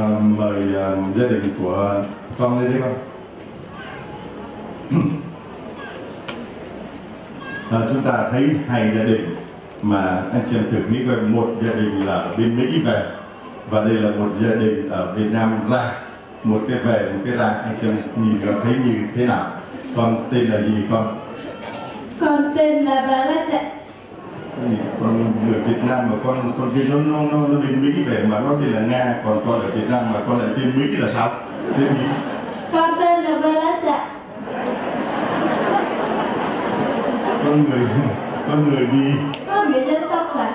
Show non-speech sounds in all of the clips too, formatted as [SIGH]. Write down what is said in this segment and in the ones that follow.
À, mời à, gia đình của con lên đây con. À, chúng ta thấy hai gia đình mà anh chị em thử nghĩ coi một gia đình là ở bên Mỹ về và đây là một gia đình ở Việt Nam ra. Một cái về một cái ra anh chị em nhìn cảm thấy như thế nào? Con tên là gì con? Con tên là Bà Lách ạ. con người Việt Nam mà con con kia nó nó nó, nó bên Mỹ về mà nó tên là Nga còn con ở Việt Nam mà con lại tên Mỹ là sao tên Mỹ Con tên là ạ. con người con người gì Con người dân tộc ạ.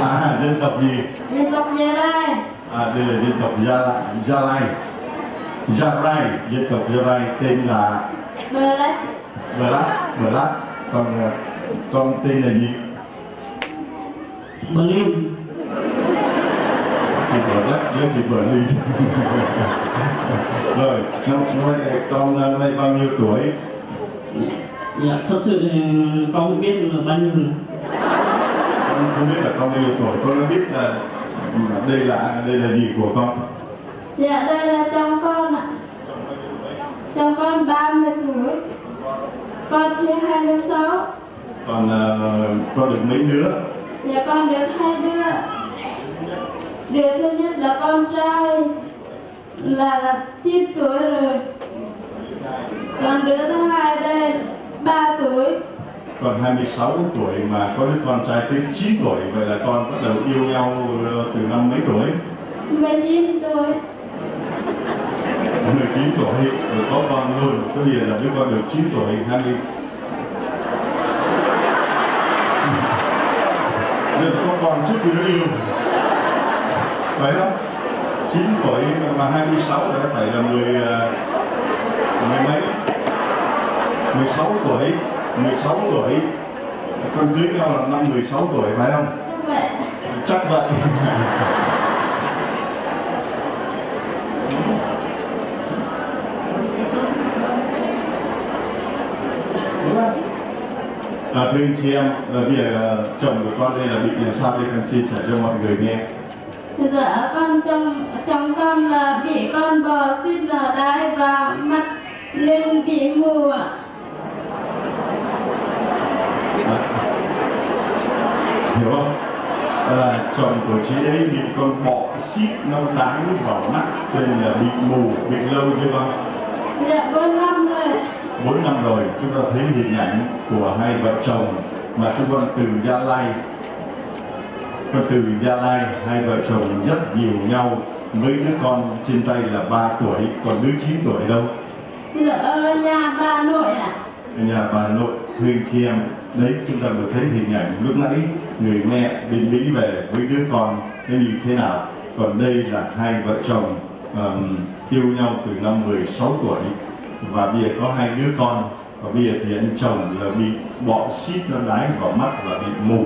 à dân tộc gì Dân tộc Gia Rai. à đây là dân tộc Gia Lai Gia Lai Gia Rai dân tộc Gia Rai tên là Bờ Lát con ờ, con tên là gì Berlin thì Bờ Lát với thì Ly [LAUGHS] rồi năm nay con ờ, năm nay bao nhiêu tuổi dạ thật sự thì con không biết là bao nhiêu con không biết là con bao nhiêu tuổi con đã biết là đây là đây là gì của con Dạ đây là chồng con ạ. Chồng con 30 tuổi. Con thì 26. còn ờ, con được mấy đứa Dạ con được hai đứa. Đứa thứ nhất là con trai là 9 tuổi rồi. Còn đứa thứ hai đây 3 tuổi. còn 26 tuổi mà có đứa con trai tới 9 tuổi vậy là con bắt đầu yêu nhau từ năm mấy tuổi 19 tuổi. 19 tuổi rồi có con luôn có giờ là đứa con được 9 tuổi 20 Nên có con trước khi nó yêu. Phải không? 9 tuổi mà 26 đã phải là 10 ờ, mười mấy? 16 tuổi 16 tuổi. Con cưới nhau là năm 16 tuổi phải không? Chắc vậy Đúng không? À, thưa anh chị em, là giờ à, chồng của con đây là bị làm sao đây con chia sẻ cho mọi người nghe. Dạ con chồng chồng con là bị con bò xít lở đai và mắt lên bị mù ạ. À, hiểu không? À, chồng của chị ấy bị con bọ xít nó đánh vào mắt cho nên là bị mù, bị lâu chưa con? Dạ bốn năm rồi. 4 năm rồi chúng ta thấy hình ảnh của hai vợ chồng mà chúng con từ Gia Lai. Con từ Gia Lai hai vợ chồng rất dìu nhau. Với đứa con trên tay là 3 tuổi còn đứa 9 tuổi đâu? Ở nhà bà nội ạ. ở nhà bà nội thương chị em đấy chúng ta vừa thấy hình ảnh lúc nãy người mẹ bên Mỹ về với đứa con nó như thế nào? Còn đây là hai vợ chồng ờm, yêu nhau từ năm 16 tuổi và bây giờ có hai đứa con, và bây giờ thì anh chồng là bị bọ xít nó đái vào mắt và bị mù.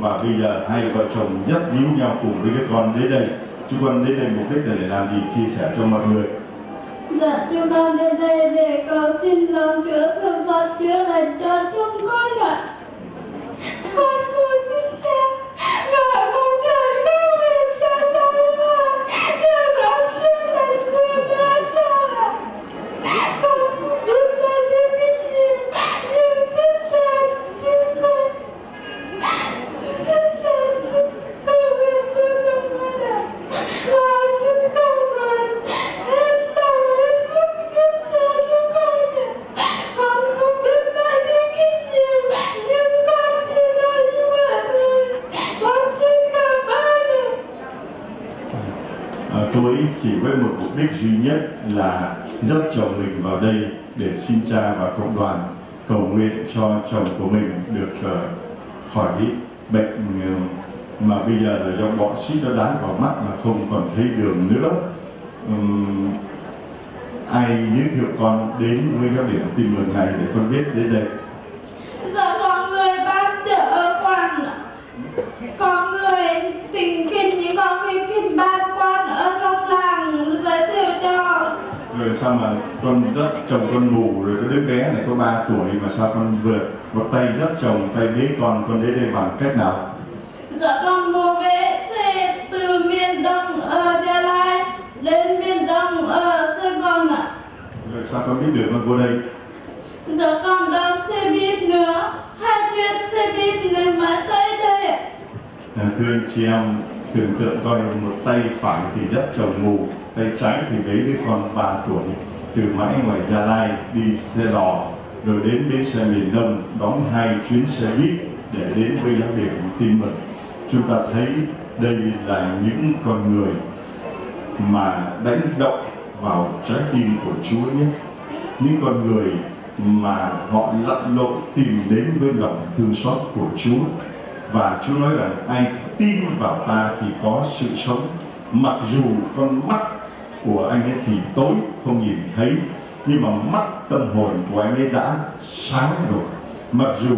Và bây giờ hai vợ chồng rất díu nhau cùng với đứa con đến đây. Chúng con đến đây mục đích là để làm gì? Chia sẻ cho mọi người. Dạ chúng con đến đây để cầu xin lòng Chúa thương xót chữa lành cho chúng con ạ. Tôi chỉ với một mục đích duy nhất là dắt chồng mình vào đây để xin cha và cộng đoàn cầu nguyện cho chồng của mình được ờ, khỏi bệnh ờ, mà bây giờ là do bọ xít nó đá vào mắt mà không còn thấy đường nữa. uhm, ai giới thiệu con đến với các điểm tin mừng này để con biết đến đây? Dạ có người ban chợ quan con Có người tình kinh những con người kinh ban quan ở rồi sao mà con dắt chồng con ngủ rồi cái đứa bé này có 3 tuổi mà sao con vừa một tay dắt chồng tay bế con con đến đây bằng cách nào? Dạ con mua vé xe từ miền đông ở gia lai đến miền đông ở sài gòn ạ. Rồi sao con biết được con vô đây? Dạ con đón xe buýt nữa hai chuyến xe buýt nên mới tới đây à, thưa anh chị em tưởng tượng coi một tay phải thì rất chồng mù, tay trái thì bế đứa con 3 tuổi. Từ mãi ngoài Gia Lai đi xe đò, rồi đến bến xe miền Đông, đón hai chuyến xe buýt để đến với giáo điểm tin mừng chúng ta thấy đây là những con người mà đánh động vào trái tim của Chúa nhé. Những con người mà họ lặn lội tìm đến với lòng thương xót của Chúa. Và Chúa nói rằng, ai tin vào ta thì có sự sống. Mặc dù con mắt của anh ấy thì tối, không nhìn thấy, nhưng mà mắt tâm hồn của anh ấy đã sáng rồi. Mặc dù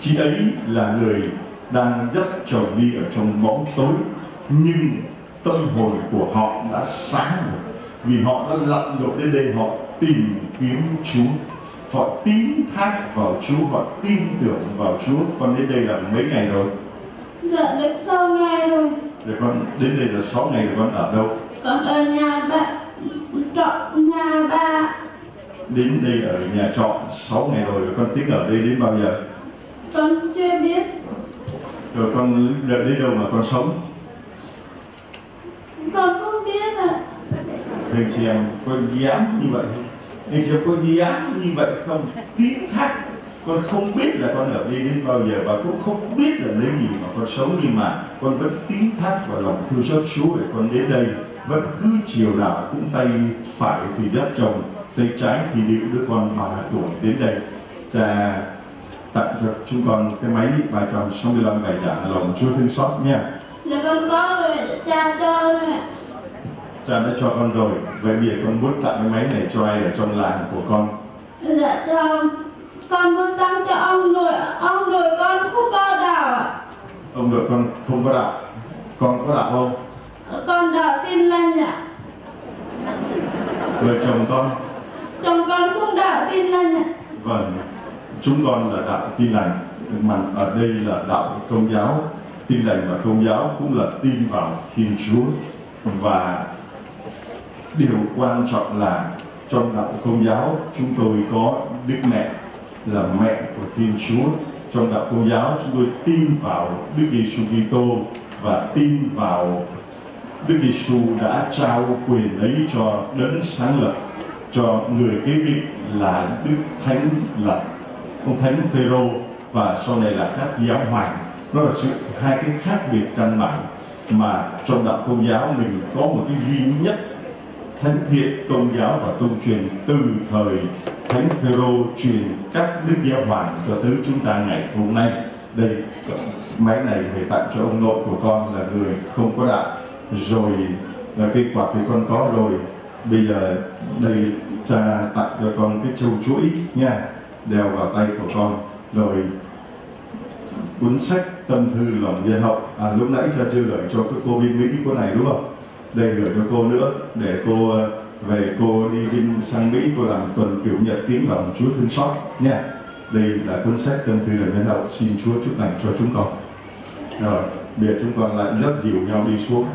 chị ấy là người đang rất trầu đi ở trong bóng tối, nhưng tâm hồn của họ đã sáng rồi. Vì họ đã lặn lội đến đây, họ tìm kiếm Chúa. Họ tín thác vào Chúa, họ tin tưởng vào Chúa. Con đến đây là mấy ngày rồi? Dạ được 6 ngày rồi. Rồi con đến đây là 6 ngày rồi con ở đâu? Con ở nhà bạn Trọ nhà ba. Đến đây ở nhà trọ 6 ngày rồi rồi con tính ở đây đến bao giờ? Con chưa biết. Rồi con đợi đến đâu mà con sống? Con không biết ạ. Anh chị em có dám như vậy không? Anh chị em có dám như vậy không? Tín thác con không biết là con ở đây đến bao giờ và cũng không biết là lấy gì mà con sống nhưng mà con vẫn tín thác vào lòng thương xót Chúa để con đến đây. Vẫn cứ chiều nào cũng tay phải thì dắt chồng tay trái thì điệu đứa con ba tuổi đến đây. Cha tặng cho chúng con cái máy 365 bài giảng lòng Chúa thương xót nha. Dạ con có rồi cha cho rồi ạ. Cha đã cho con rồi vậy bây giờ con muốn tặng cái máy này cho ai ở trong làng của con? Dạ cho Con muốn tặng cho ông rồi Ông rồi con không có đạo. Ạ ông nội con không có đạo. Con có đạo không? Con đạo tin lành ạ. Vợ chồng con? Chồng con không đạo tin lành ạ. Vâng chúng con là đạo tin lành. Mà ở đây là đạo công giáo. Tin lành và công giáo cũng là tin vào thiên chúa. Và điều quan trọng là trong đạo công giáo chúng tôi có đức mẹ là mẹ của thiên chúa trong đạo công giáo, chúng tôi tin vào đức giêsu kitô và tin vào Đức Giêsu đã trao quyền ấy cho đấng sáng lập, cho người kế vị là Đức Thánh là ông Thánh Phêrô và sau này là các giáo hoàng. Nó là sự, hai cái khác biệt căn bản mà trong đạo công giáo mình có một cái duy nhất thánh thiện công giáo và tôn truyền từ thời thánh Phêrô truyền các đức giáo hoàng cho tới chúng ta ngày hôm nay. Đây, máy này về tặng cho ông nội của con là người không có đạo rồi, là cái quả thì con có rồi. Bây giờ đây, cha tặng cho con cái châu chuỗi nha, đeo vào tay của con. Rồi, cuốn sách tâm thư lòng nhân hậu à lúc nãy cha chưa gửi cho cô bên mỹ cô này đúng không? Đây gửi cho cô nữa, để cô ờ, về cô đi vinh sang mỹ, cô làm tuần kiểu nhật tiếng lòng chúa thương xót nha. Đây là cuốn sách tâm thư lòng nhân hậu xin chúa chúc lành cho chúng con. Rồi bây giờ chúng con lại rất dịu nhau đi xuống.